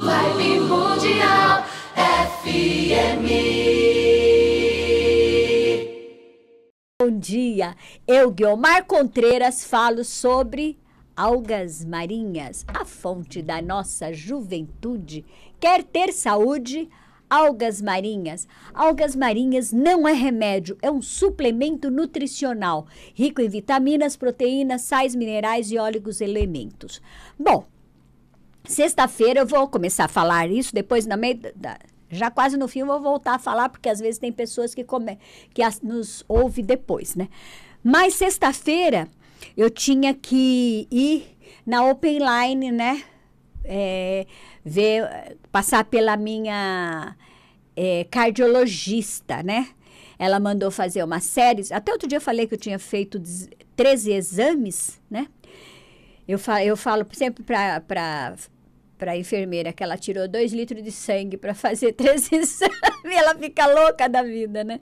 Vibe Mundial FM. Bom dia, eu, Guilmar Contreiras, falo sobre algas marinhas, a fonte da nossa juventude. Quer ter saúde? Algas marinhas. Algas marinhas não é remédio, é um suplemento nutricional, rico em vitaminas, proteínas, sais minerais e óleos elementos. Bom, sexta-feira eu vou começar a falar isso, depois na meio da, já quase no fim eu vou voltar a falar, porque às vezes tem pessoas que, come, que as, nos ouvem depois, né? Mas sexta-feira eu tinha que ir na Open Line, né? É, ver, passar pela minha é, cardiologista, né? Ela mandou fazer uma série. Até outro dia eu falei que eu tinha feito 13 exames, né? Eu falo, eu falo sempre para para a enfermeira que ela tirou dois litros de sangue para fazer três exames. ela fica louca da vida, né?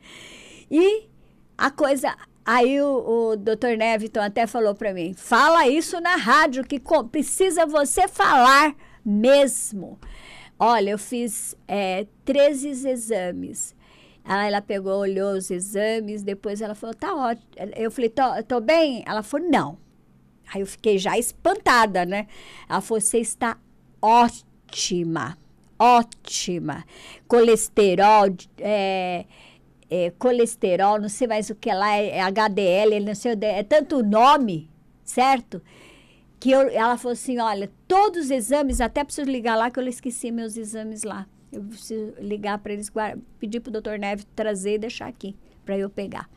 E a coisa. Aí o, o doutor Neviton até falou para mim: fala isso na rádio, que precisa você falar mesmo. Olha, eu fiz é, 13 exames. Aí ela pegou, olhou os exames, depois ela falou: tá ótimo. Eu falei: tô, tô bem? Ela falou: não. Aí eu fiquei já espantada, né? Ela falou: você está ótima, ótima. Colesterol, é, é, colesterol, não sei mais o que lá, é HDL, não sei, é tanto nome, certo? Que eu, ela falou assim, olha, todos os exames, até preciso ligar lá que eu esqueci meus exames lá. Eu preciso ligar para eles, pedir para o doutor Neve trazer e deixar aqui para eu pegar.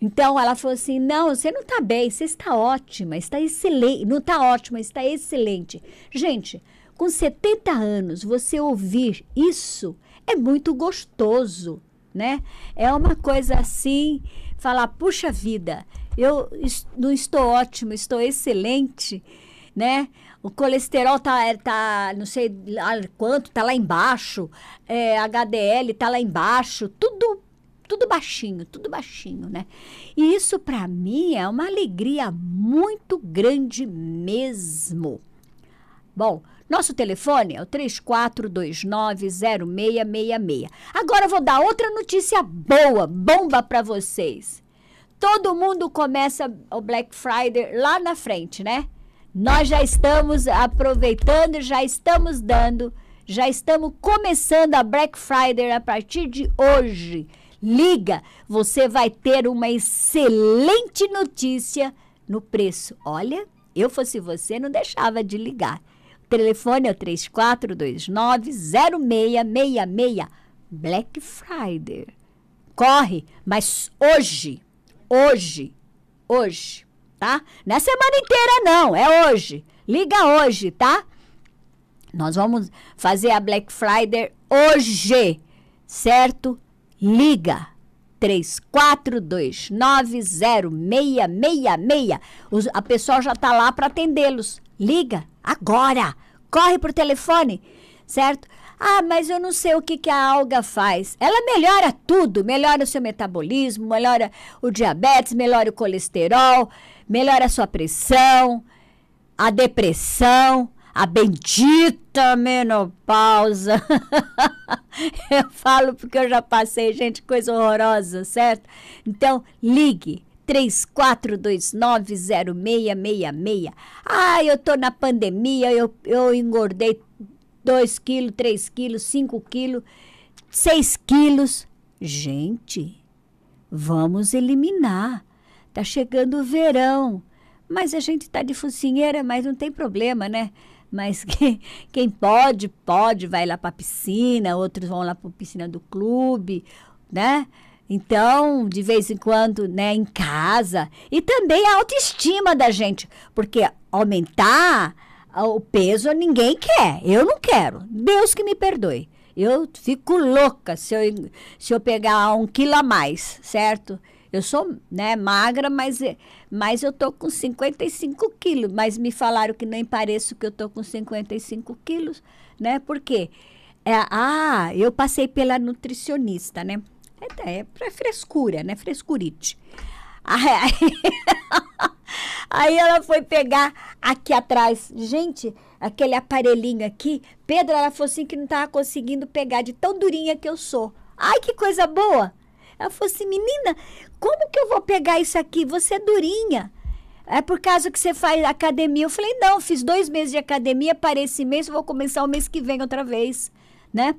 Então ela falou assim: não, você não está bem, você está ótima, está excelente. Não está ótima, está excelente. Gente, com 70 anos, você ouvir isso é muito gostoso, né? É uma coisa assim, falar, puxa vida, eu não estou ótimo, estou excelente, né? O colesterol tá, tá não sei quanto, tá lá embaixo, é, HDL tá lá embaixo, tudo tudo baixinho, tudo baixinho, né? E isso para mim é uma alegria muito grande mesmo. Bom, nosso telefone é o 34290666. Agora eu vou dar outra notícia boa, bomba para vocês. Todo mundo começa o Black Friday lá na frente, né? Nós já estamos aproveitando, já estamos dando, já estamos começando a Black Friday a partir de hoje. Liga, você vai ter uma excelente notícia no preço. Olha, eu fosse você, não deixava de ligar telefone é o 3429-0666. Black Friday. Corre, mas hoje, hoje, hoje, tá? Não é semana inteira, não, é hoje. Liga hoje, tá? Nós vamos fazer a Black Friday hoje, certo? Liga. 34290666. A pessoa já está lá para atendê-los. Liga agora. Corre pro telefone, certo? Ah, mas eu não sei o que, que a alga faz. Ela melhora tudo, melhora o seu metabolismo, melhora o diabetes, melhora o colesterol, melhora a sua pressão, a depressão, a bendita menopausa. eu falo porque eu já passei, gente, coisa horrorosa, certo? Então, ligue 34290666. Ah, eu tô na pandemia, eu, eu engordei 2 quilos, 3 quilos, 5 quilos, 6 quilos. Gente, vamos eliminar. Tá chegando o verão. Mas a gente tá de focinheira, mas não tem problema, né? Mas quem, quem pode, pode, vai lá para a piscina, outros vão lá para a piscina do clube, né? Então, de vez em quando, né, em casa. E também a autoestima da gente. Porque aumentar o peso ninguém quer. Eu não quero. Deus que me perdoe. Eu fico louca se eu, se eu pegar um quilo a mais, certo? Eu sou né, magra, mas, mas eu tô com 55 quilos. Mas me falaram que nem pareço que eu tô com 55 quilos, né? Por quê? É, ah, eu passei pela nutricionista, né? É, é para frescura, né? Frescurite. Aí, Aí ela foi pegar aqui atrás. Gente, aquele aparelhinho aqui. Pedro, ela falou assim que não estava conseguindo pegar de tão durinha que eu sou. Ai, que coisa boa! Ela falou assim, menina, como que eu vou pegar isso aqui? Você é durinha. É por causa que você faz academia. Eu falei, não, fiz dois meses de academia, parei esse mês, vou começar o mês que vem outra vez, né?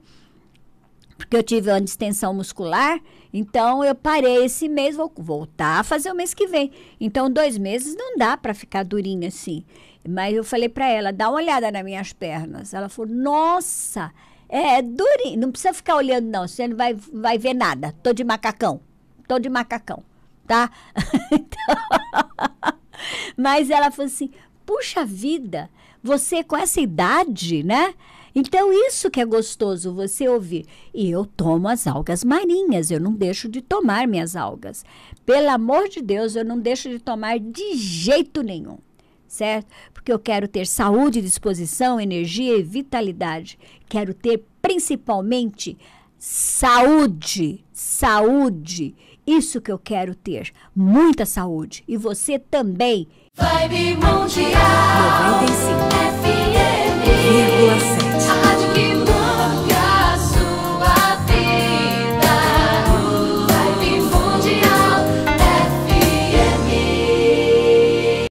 Porque eu tive uma distensão muscular, então eu parei esse mês, vou voltar a fazer o mês que vem. Então, dois meses não dá para ficar durinha assim. Mas eu falei para ela, dá uma olhada nas minhas pernas. Ela falou, nossa, é durinho. Não precisa ficar olhando, não. Você não vai, vai ver nada. Tô de macacão. Tô de macacão, tá? então... Mas ela falou assim: puxa vida, você com essa idade, né? Então, isso que é gostoso você ouvir. E eu tomo as algas marinhas, eu não deixo de tomar minhas algas. Pelo amor de Deus, eu não deixo de tomar de jeito nenhum, certo? Porque eu quero ter saúde, disposição, energia e vitalidade. Quero ter principalmente saúde, saúde isso que eu quero ter. Muita saúde. E você também. Vibe Mundial.